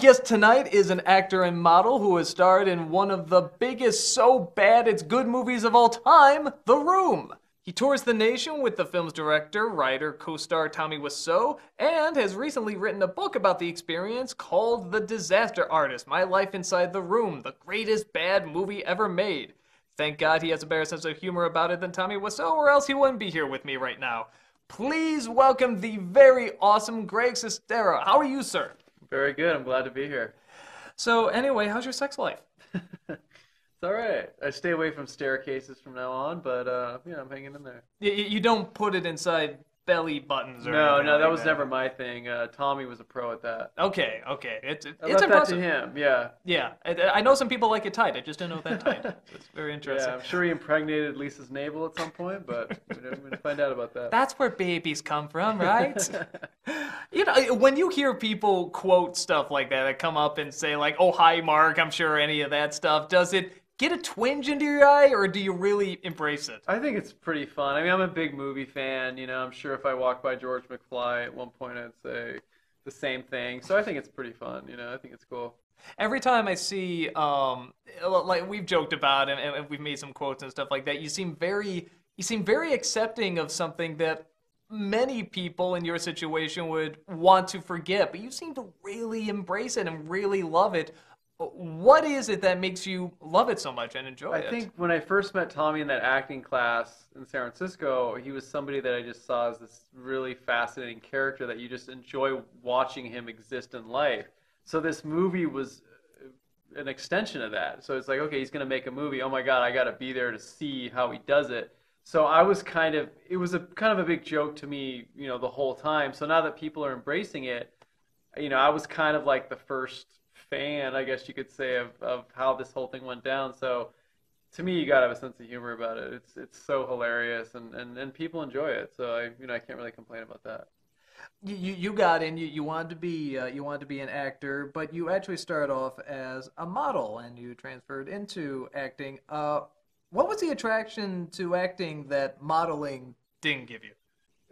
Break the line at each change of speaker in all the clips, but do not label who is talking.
Guest tonight is an actor and model who has starred in one of the biggest so bad it's good movies of all time, The Room. He tours the nation with the film's director, writer, co-star Tommy Wiseau, and has recently written a book about the experience called The Disaster Artist: My Life Inside the Room, the greatest bad movie ever made. Thank God he has a better sense of humor about it than Tommy Wiseau, or else he wouldn't be here with me right now. Please welcome the very awesome Greg Sestero. How are you, sir?
Very good. I'm glad to be here.
So, anyway, how's your sex life?
It's all right. I stay away from staircases from now on, but uh, yeah, I'm hanging in there.
You, you don't put it inside belly buttons or
No,
anything
no, that
like
was never my thing. Uh, Tommy was a pro at that.
Okay, okay. It's,
I
it's
left that
impressive.
to him. Yeah.
Yeah, I, I know some people like it tight. I just don't know it that tight. It's very interesting.
Yeah, I'm sure he impregnated Lisa's navel at some point, but we're going to find out about that.
That's where babies come from, right? you know, when you hear people quote stuff like that, that come up and say like, "Oh, hi, Mark," I'm sure any of that stuff. Does it get a twinge into your eye, or do you really embrace it?
I think it's pretty fun. I mean, I'm a big movie fan. You know, I'm sure if I walked by George McFly at one point, I'd say the same thing. So I think it's pretty fun. You know, I think it's cool.
Every time I see, um, like we've joked about and, and we've made some quotes and stuff like that, you seem very, you seem very accepting of something that many people in your situation would want to forget, but you seem to really embrace it and really love it. What is it that makes you love it so much and enjoy
I
it?
I think when I first met Tommy in that acting class in San Francisco, he was somebody that I just saw as this really fascinating character that you just enjoy watching him exist in life. So this movie was uh, an extension of that. So it's like, okay, he's going to make a movie. Oh my God, I got to be there to see how he does it. So I was kind of, it was a kind of a big joke to me, you know, the whole time. So now that people are embracing it, you know, I was kind of like the first fan, I guess you could say, of, of how this whole thing went down. So to me, you gotta have a sense of humor about it. It's it's so hilarious, and, and, and people enjoy it. So I you know I can't really complain about that.
you, you got in. You, you wanted to be uh, you wanted to be an actor, but you actually started off as a model, and you transferred into acting. Uh, what was the attraction to acting that modeling didn't give you?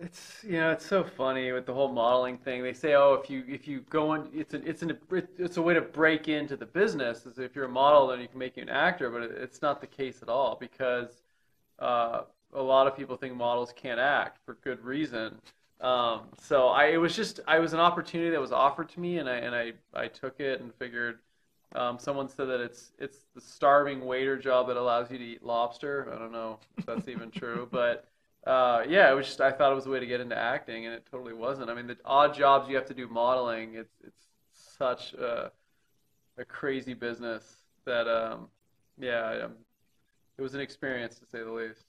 It's you know it's so funny with the whole modeling thing. They say oh if you if you go in it's a, it's an it's a way to break into the business. As if you're a model then you can make you an actor, but it's not the case at all because uh, a lot of people think models can't act for good reason. Um, so I it was just I was an opportunity that was offered to me and I and I I took it and figured. Um, someone said that it's it's the starving waiter job that allows you to eat lobster. I don't know if that's even true, but uh, yeah, it was just I thought it was a way to get into acting, and it totally wasn't. I mean, the odd jobs you have to do modeling, it's it's such a, a crazy business that um, yeah, um, it was an experience to say the least.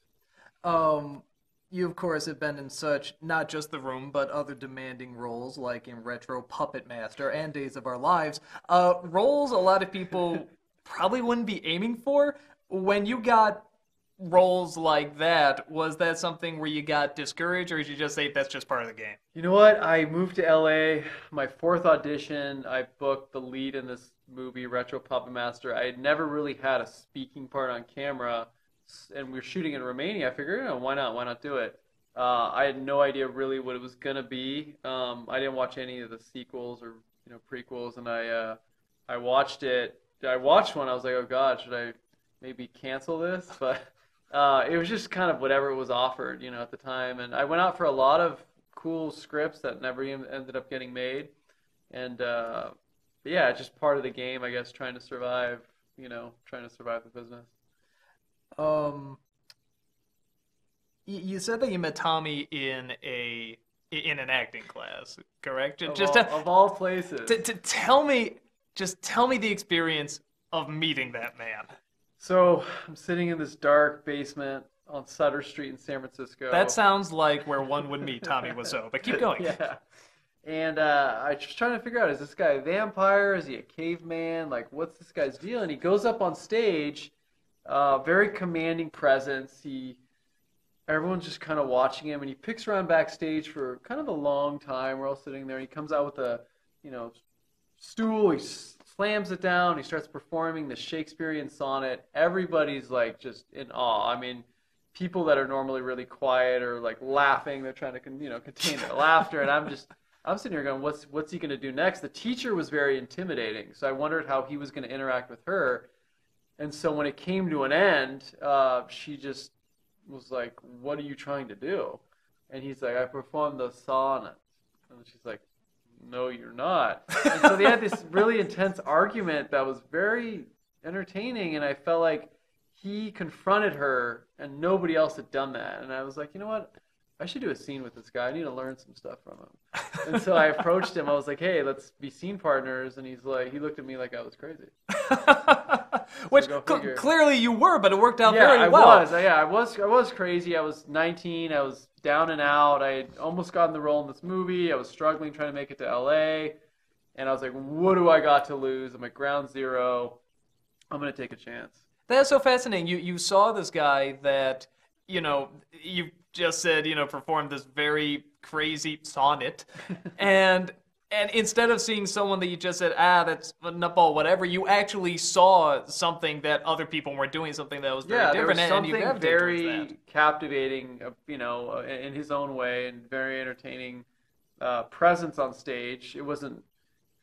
Um, you of course have been in such not just the room, but other demanding roles like in Retro Puppet Master and Days of Our Lives. Uh, roles a lot of people probably wouldn't be aiming for. When you got roles like that, was that something where you got discouraged, or did you just say that's just part of the game?
You know what? I moved to LA. My fourth audition, I booked the lead in this movie, Retro Puppet Master. I had never really had a speaking part on camera, and we were shooting in Romania. I figured, know, why not? Why not do it? Uh, I had no idea really what it was gonna be. Um, I didn't watch any of the sequels or you know prequels, and I uh, I watched it. I watched one. I was like, oh God, should I maybe cancel this? But uh, it was just kind of whatever was offered, you know, at the time. And I went out for a lot of cool scripts that never even ended up getting made. And uh, yeah, just part of the game, I guess, trying to survive, you know, trying to survive the business.
Um, you said that you met Tommy in a in an acting class, correct?
Of
Just
all,
to,
of all places.
to, to tell me, just tell me the experience of meeting that man.
So I'm sitting in this dark basement on Sutter Street in San Francisco.
That sounds like where one would meet Tommy Wiseau, but keep going.
yeah. And uh, I was just trying to figure out: is this guy a vampire? Is he a caveman? Like, what's this guy's deal? And he goes up on stage, uh, very commanding presence. He, everyone's just kind of watching him, and he picks around backstage for kind of a long time. We're all sitting there. And he comes out with a, you know, stool. He s- slams it down. He starts performing the Shakespearean sonnet. Everybody's like just in awe. I mean, people that are normally really quiet or like laughing, they're trying to con- you know contain their laughter, and I'm just I'm sitting here going, what's what's he going to do next? The teacher was very intimidating, so I wondered how he was going to interact with her. And so when it came to an end, uh, she just was like, "What are you trying to do?" And he's like, "I performed the sonnet." And she's like, "No, you're not." And so they had this really intense argument that was very entertaining, and I felt like he confronted her, and nobody else had done that. And I was like, you know what? I should do a scene with this guy. I need to learn some stuff from him. and so I approached him. I was like, hey, let's be scene partners. And he's like, he looked at me like I was crazy.
Which
go
cl- clearly you were, but it worked out
yeah,
very
I
well.
was. Yeah, I was. I was crazy. I was 19. I was down and out. I had almost gotten the role in this movie. I was struggling trying to make it to LA. And I was like, what do I got to lose? I'm at ground zero. I'm going to take a chance.
That's so fascinating. You you saw this guy that you know you just said you know performed this very crazy sonnet, and and instead of seeing someone that you just said ah that's a nutball whatever, you actually saw something that other people weren't doing, something that was very
yeah, there was
different, and you
something very captivating, uh, you know, uh, in his own way, and very entertaining uh, presence on stage. It wasn't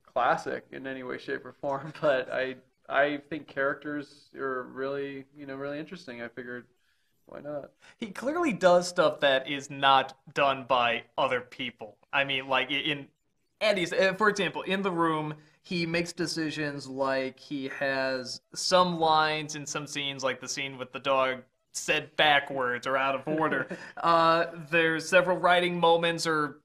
classic in any way, shape, or form, but I I think characters are really, you know, really interesting. I figured, why not?
He clearly does stuff that is not done by other people. I mean, like in Andy's, uh, for example, in the room, he makes decisions like he has some lines in some scenes, like the scene with the dog said backwards or out of order. uh, there's several writing moments or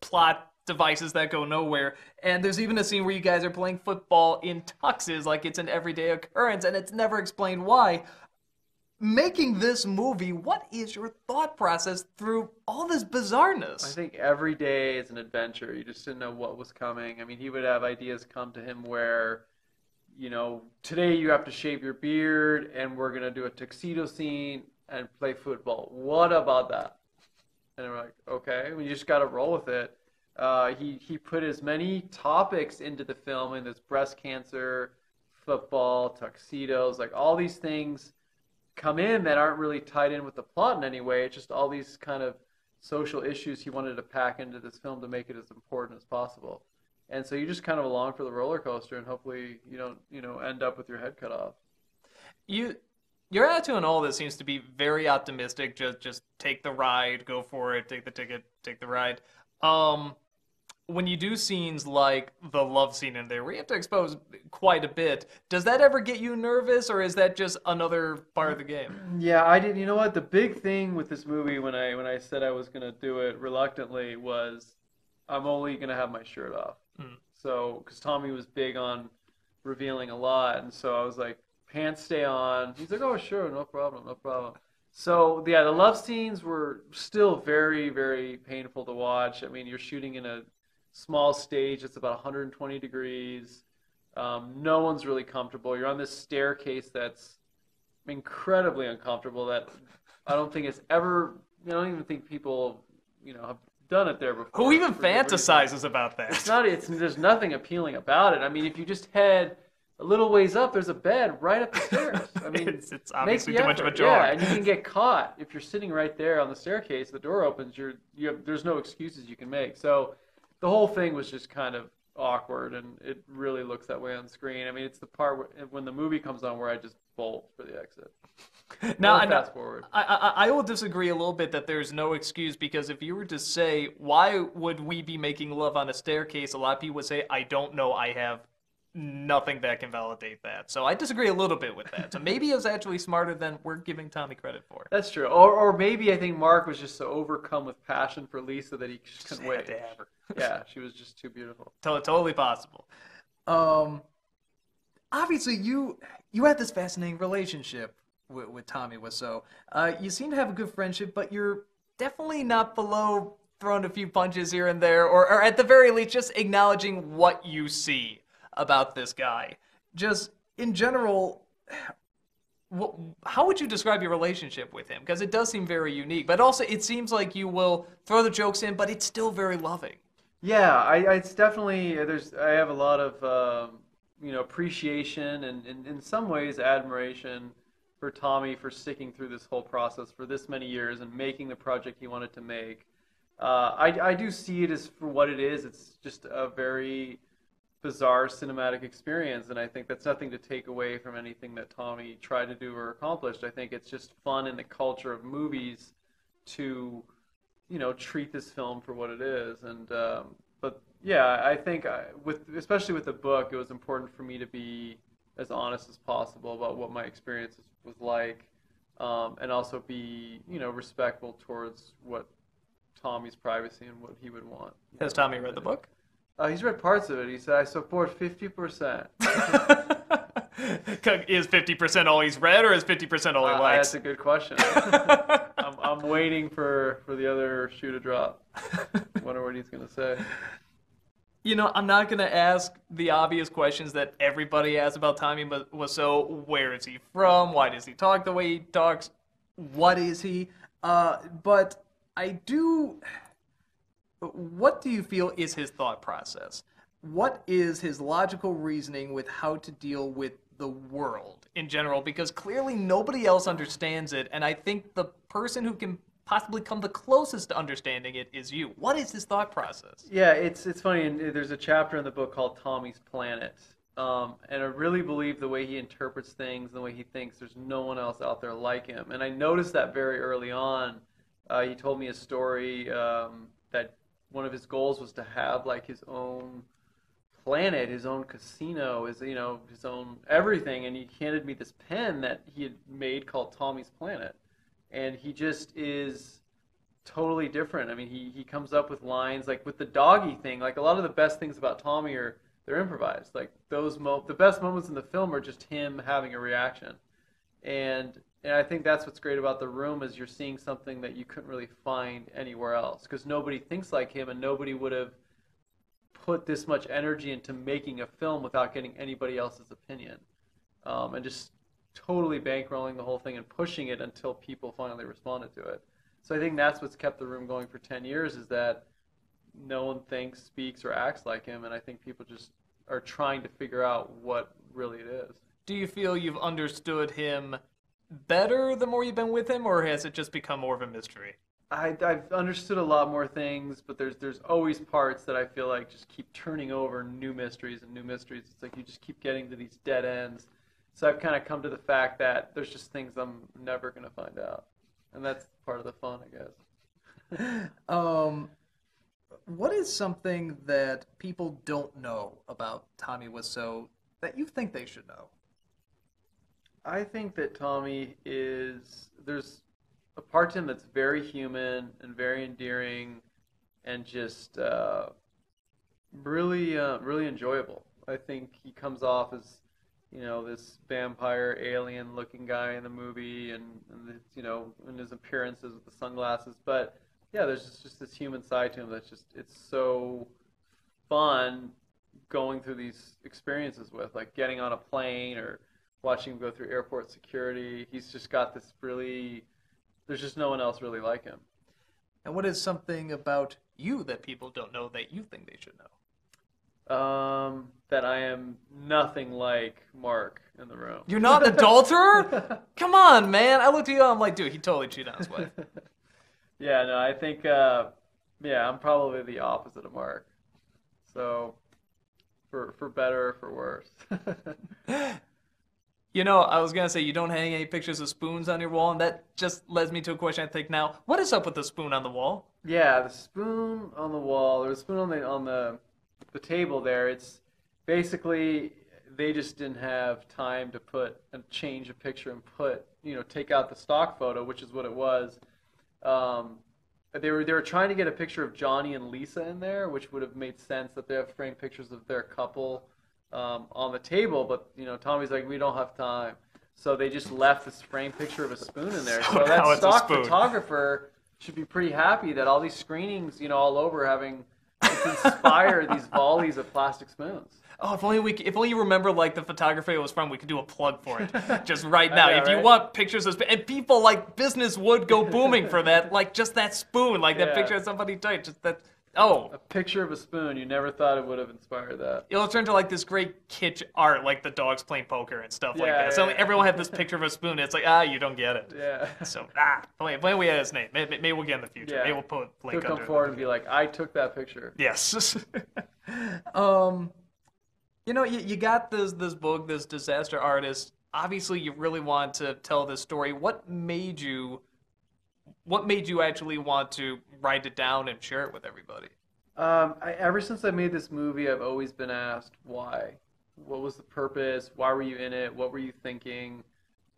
plot devices that go nowhere. And there's even a scene where you guys are playing football in tuxes, like it's an everyday occurrence, and it's never explained why making this movie, what is your thought process through all this bizarreness?
I think every day is an adventure. You just didn't know what was coming. I mean, he would have ideas come to him where, you know, today you have to shave your beard and we're going to do a tuxedo scene and play football. What about that? And we're like, okay, you just got to roll with it. Uh, he, he put as many topics into the film, and this breast cancer, football, tuxedos, like all these things come in that aren't really tied in with the plot in any way. It's just all these kind of social issues he wanted to pack into this film to make it as important as possible. And so you just kind of along for the roller coaster, and hopefully you don't, you know, end up with your head cut off.
you your attitude on all this seems to be very optimistic. Just just take the ride, go for it, take the ticket, take the ride. Um when you do scenes like the love scene in there, where you have to expose quite a bit, does that ever get you nervous, or is that just another part of the game?
Yeah, I did. You know what? The big thing with this movie when I when I said I was gonna do it reluctantly was I'm only gonna have my shirt off.
Hmm.
So because Tommy was big on revealing a lot, and so I was like, pants stay on. He's like, oh sure, no problem, no problem. So yeah, the love scenes were still very very painful to watch. I mean, you're shooting in a small stage. It's about 120 degrees. Um, no one's really comfortable. You're on this staircase that's incredibly uncomfortable. That I don't think it's ever. I don't even think people, you know, have done it there before.
Who even
for good reason.
fantasizes about that?
It's not. It's there's nothing appealing about it. I mean, if you just head a little ways up, there's a bed right up the stairs. I mean,
it's, it's obviously too much of a
effort.
jar.
Yeah, and you can get caught if you're sitting right there on the staircase. The door opens. You're you have, there's no excuses you can make. So the whole thing was just kind of awkward, and it really looks that way on screen. I mean, it's the part where, when the movie comes on where I just bolt for the exit.
now, I,
fast forward.
I, I, I will disagree a little bit that there's no excuse because if you were to say, why would we be making love on a staircase, a lot of people would say, I don't know, I have nothing that can validate that. So I disagree a little bit with that. So maybe it was actually smarter than we're giving Tommy credit for.
That's true. Or, or maybe I think Mark was just so overcome with passion for Lisa that he just couldn't wait.
to have her.
yeah, she was just too beautiful.
To- totally possible. Um, obviously, you you had this fascinating relationship with, with Tommy Wiseau. Uh, you seem to have a good friendship, but you're definitely not below throwing a few punches here and there, or, or at the very least, just acknowledging what you see about this guy. Just in general, how would you describe your relationship with him? Because it does seem very unique, but also it seems like you will throw the jokes in, but it's still very loving.
Yeah, I, I it's definitely there's I have a lot of um, you know appreciation and, and in some ways admiration for Tommy for sticking through this whole process for this many years and making the project he wanted to make. uh, I I do see it as for what it is. It's just a very bizarre cinematic experience, and I think that's nothing to take away from anything that Tommy tried to do or accomplished. I think it's just fun in the culture of movies to, you know, treat this film for what it is. And um, but yeah, I think I, with especially with the book, it was important for me to be as honest as possible about what my experience was like, um, and also be you know respectful towards what Tommy's privacy and what he would want.
Has Tommy read the book?
Uh, he's read parts of it. He said, "I support 50%."
is 50% all he's read, or is 50% all he
Uh,
likes?
That's a good question. I'm, I'm waiting for, for the other shoe to drop. Wonder what he's gonna say.
You know, I'm not going to ask the obvious questions that everybody asks about Tommy Wiseau. Where is he from? Why does he talk the way he talks? What is he? Uh, but I do. What do you feel is his thought process? What is his logical reasoning with how to deal with the world in general? Because clearly nobody else understands it, and I think the person who can possibly come the closest to understanding it is you. What is his thought process?
Yeah, it's it's funny. And there's a chapter in the book called Tommy's Planet, um, and I really believe the way he interprets things, the way he thinks. There's no one else out there like him, and I noticed that very early on. Uh, he told me a story um, that one of his goals was to have like his own planet, his own casino, his you know his own everything, and he handed me this pen that he had made called Tommy's Planet, and he just is totally different. I mean, he he comes up with lines like with the doggy thing. Like a lot of the best things about Tommy are they're improvised. Like those mo the best moments in the film are just him having a reaction, and and I think that's what's great about the room is you're seeing something that you couldn't really find anywhere else because nobody thinks like him and nobody would have put this much energy into making a film without getting anybody else's opinion. Um, and just totally bankrolling the whole thing and pushing it until people finally responded to it. So i think that's what's kept the room going for 10 years is that no one thinks speaks or acts like him and i think people just are trying to figure out what really it is.
Do you feel you've understood him better the more you've been with him, or has it just become more of a mystery?
I, I've understood a lot more things, but there's there's always parts that I feel like just keep turning over new mysteries and new mysteries. It's like you just keep getting to these dead ends. So I've kind of come to the fact that there's just things I'm never gonna find out, and that's part of the fun, I guess.
Um, what is something that people don't know about Tommy Wiseau that you think they should know?
I think that Tommy is there's a part to him that's very human and very endearing, and just uh, really uh, really enjoyable. I think he comes off as you know this vampire alien looking guy in the movie, and, and you know in his appearances with the sunglasses. But yeah, there's just, just this human side to him that's just it's so fun going through these experiences with, like getting on a plane or watching him go through airport security. He's just got this really. There's just no one else really like him.
And what is something about you that people don't know that you think they should know?
Um, that I am nothing like Mark in the room.
You're not an adulterer? Come on, man. I looked at you and I'm like, dude, he totally cheated on his wife.
yeah, no, I think. Uh, yeah, I'm probably the opposite of Mark. So, for for better or for worse.
You know, I was gonna say you don't hang any pictures of spoons on your wall, and that just leads me to a question I think now. What is up with the spoon on the wall?
Yeah, the spoon on the wall, or the spoon on the on the the table there. It's basically they just didn't have time to put and change a picture and put you know take out the stock photo, which is what it was. Um, they were they were trying to get a picture of Johnny and Lisa in there, which would have made sense that they have framed pictures of their couple um, on the table. But you know, Tommy's like, we don't have time, so they just left this framed picture of a spoon in there.
So
So, that stock photographer should be pretty happy that all these screenings, you know, all over having inspired these volleys of plastic spoons.
Oh, if only we, if only you remember like the photographer it was from, we could do a plug for it just right now.
know,
if you
right?
want pictures of, and people like business would go booming for that, like just that spoon, like that picture of somebody tight, just that Oh,
A picture of a spoon. You never thought it would have inspired that.
it'll turn to like this great kitsch art, like the dogs playing poker and stuff like
Yeah,
that. So
yeah.
everyone had this picture of a spoon. It's like, ah, you don't get it.
Yeah.
So ah, when, when we had his name, maybe, maybe we'll get in the future.
Yeah.
Maybe we'll put a
He'll come
under.
forward and be like, I took that picture.
Yes. um, you know, you, you got this this book, this disaster artist. Obviously, you really want to tell this story. What made you? What made you actually want to write it down and share it with everybody?
Um, I, ever since I made this movie, I've always been asked why. What was the purpose? Why were you in it? What were you thinking?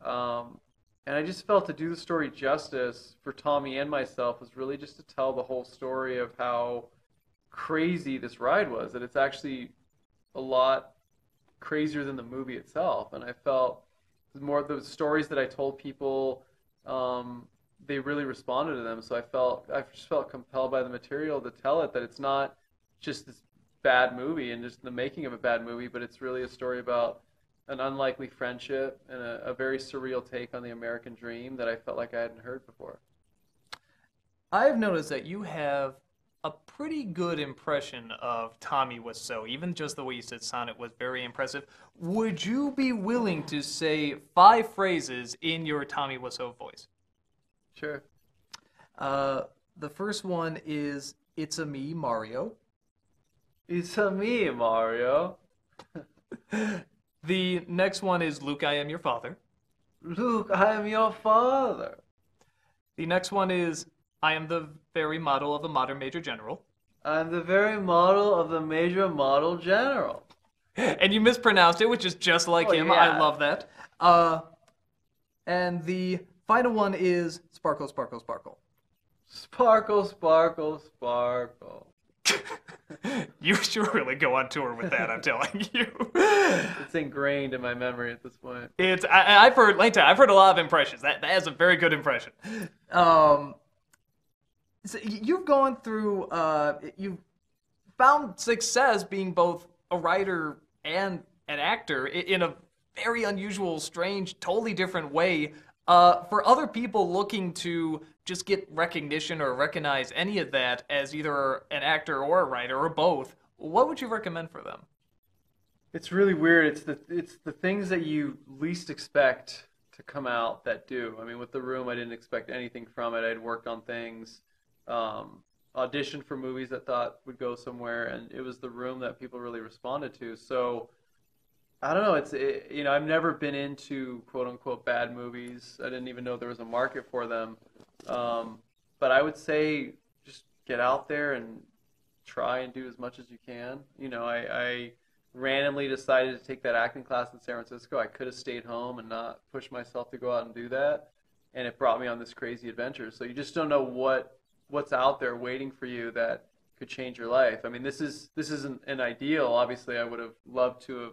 Um, and I just felt to do the story justice for Tommy and myself was really just to tell the whole story of how crazy this ride was. That it's actually a lot crazier than the movie itself. And I felt more of the stories that I told people, um, they really responded to them. So I felt I just felt compelled by the material to tell it that it's not just this bad movie and just the making of a bad movie, but it's really a story about an unlikely friendship and a, a very surreal take on the American dream that I felt like I hadn't heard before.
I've noticed that you have a pretty good impression of Tommy Wiseau. Even just the way you said sonnet was very impressive. Would you be willing to say five phrases in your Tommy Wiseau voice?
Sure.
Uh, the first one is "It's a me, Mario."
It's a me, Mario.
The next one is "Luke, I am your father."
Luke, I am your father.
The next one is "I am the very model of a modern major general."
I'm the very model of the major model general.
and you mispronounced it, which is just like
Oh,
him.
yeah.
I love that. Uh, and the final one is "Sparkle, Sparkle, Sparkle."
Sparkle, sparkle, sparkle.
you should really go on tour with that. I'm telling you.
It's ingrained in my memory at this point.
It's I, I've heard Lanta, I've heard a lot of impressions. That that is a very good impression. Um, so you've gone through. Uh, you've found success being both a writer and an actor in a very unusual, strange, totally different way. Uh, for other people looking to just get recognition or recognize any of that as either an actor or a writer or both, what would you recommend for them?
It's really weird. It's the it's the things that you least expect to come out that do. I mean, with the room, I didn't expect anything from it. I'd worked on things, um, auditioned for movies that thought would go somewhere, and it was the room that people really responded to. So I don't know. It's it, you know I've never been into quote unquote bad movies. I didn't even know there was a market for them. Um, but I would say just get out there and try and do as much as you can. You know, I, I randomly decided to take that acting class in San Francisco. I could have stayed home and not pushed myself to go out and do that, and it brought me on this crazy adventure. So you just don't know what what's out there waiting for you that could change your life. I mean, this is this isn't an ideal. Obviously, I would have loved to have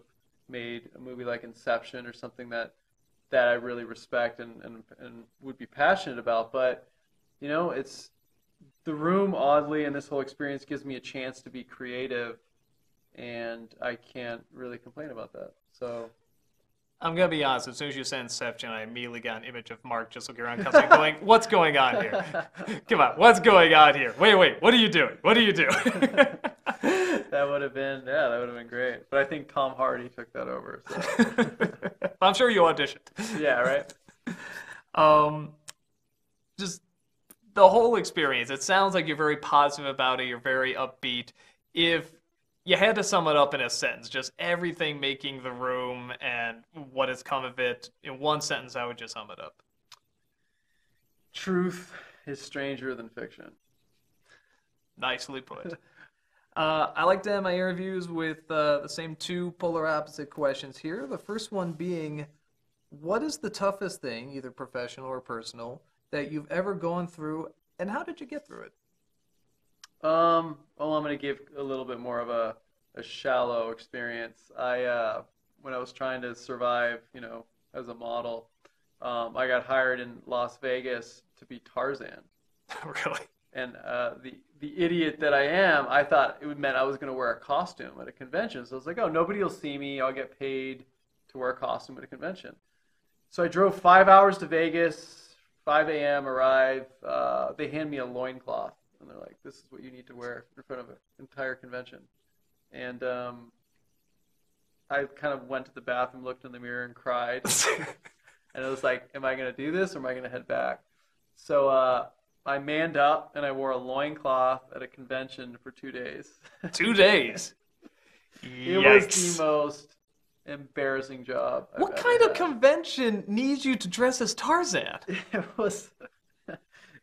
made a movie like Inception or something that that I really respect and, and, and would be passionate about. But you know, it's the room oddly and this whole experience gives me a chance to be creative and I can't really complain about that. So
I'm gonna be honest. As soon as you said Inception, I immediately got an image of Mark just looking around, constantly going, "What's going on here? Come on, what's going on here? Wait, wait, what are you doing? What are you doing?"
that would have been yeah, that would have been great. But I think Tom Hardy took that over. So
I'm sure you auditioned.
yeah, right.
Um, just the whole experience. It sounds like you're very positive about it. You're very upbeat. If you had to sum it up in a sentence, just everything making the room and what has come of it in one sentence, I would just sum it up.
Truth is stranger than fiction.
Nicely put. Uh, I like to end my interviews with uh, the same two polar opposite questions here. The first one being, what is the toughest thing, either professional or personal, that you've ever gone through, and how did you get through it?
Um, well, I'm going to give a little bit more of a, a shallow experience. I, uh, when I was trying to survive, you know, as a model, um, I got hired in Las Vegas to be Tarzan.
really?
And uh, the the idiot that I am, I thought it would meant I was going to wear a costume at a convention. So I was like, oh, nobody will see me. I'll get paid to wear a costume at a convention. So I drove five hours to Vegas, 5 a.m. arrive. Uh, they hand me a loincloth and they're like, "This is what you need to wear in front of an entire convention." And um, I kind of went to the bathroom, looked in the mirror, and cried. and it was like, "Am I going to do this, or am I going to head back?" So uh, I manned up, and I wore a loincloth at a convention for two days.
Two days.
it was
Yikes.
the most embarrassing job. I've
What
ever
kind of
had.
convention needs you to dress as Tarzan?
it was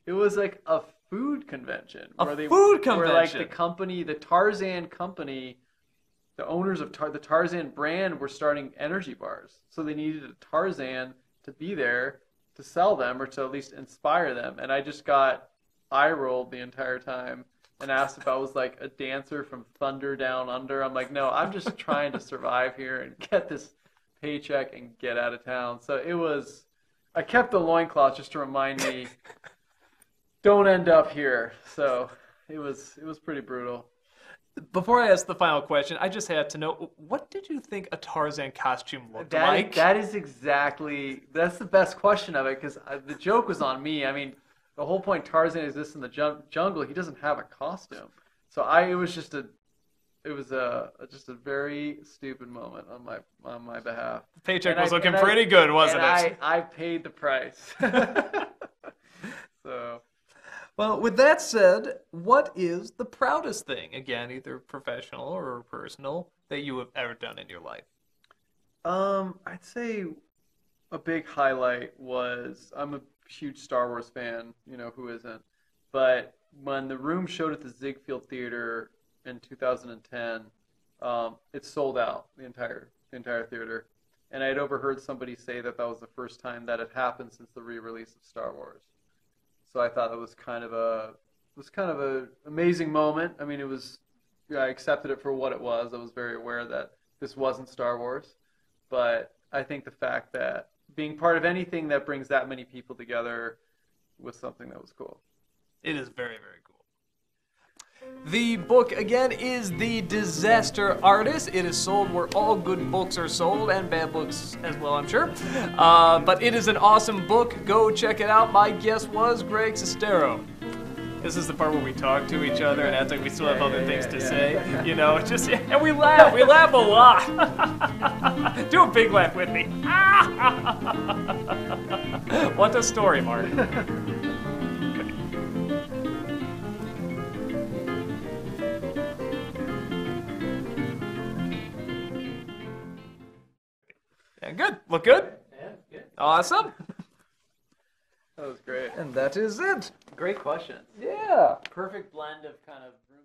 it was like a food convention
A food
where like the
convention.
company the Tarzan company the owners of Tar- the Tarzan brand were starting energy bars so they needed a Tarzan to be there to sell them or to at least inspire them and I just got eye rolled the entire time and asked if I was like a dancer from Thunder Down Under I'm like no I'm just trying to survive here and get this paycheck and get out of town so it was I kept the loincloth just to remind me don't end up here. So it was it was pretty brutal.
Before I ask the final question, I just had to know what did you think a Tarzan costume looked
That,
like?
that is exactly that's the best question of it because the joke was on me. I mean, the whole point Tarzan exists in the jun- jungle. He doesn't have a costume, so I it was just a it was a just a very stupid moment on my on my behalf.
Paycheck
And I-
was looking
and I-
pretty good, wasn't it?
I I paid the price. so.
Well, with that said, what is the proudest thing, again, either professional or personal, that you have ever done in your life?
Um, I'd say a big highlight was I'm a huge Star Wars fan, you know, who isn't? But when the room showed at the Ziegfeld Theater in 2010, um, it sold out the entire the entire theater. And I had overheard somebody say that that was the first time that had happened since the re-release of Star Wars. So I thought that was kind of a it was kind of a amazing moment. I mean, it was I accepted it for what it was. I was very aware that this wasn't Star Wars but I think the fact that being part of anything that brings that many people together was something that was cool.
It is very, very cool. The book, again, is The Disaster Artist. It is sold where all good books are sold, and bad books as well, I'm sure. Uh, but it is an awesome book. Go check it out. My guess was Greg Sestero. This is the part where we talk to each other and act like we still have other things to say. You know, just and we laugh. We laugh a lot. Do a big laugh with me. what a story, Mark? Look good? Yeah, good. Awesome.
That was great.
And that is it.
Great question.
Yeah.
Perfect blend of kind of room.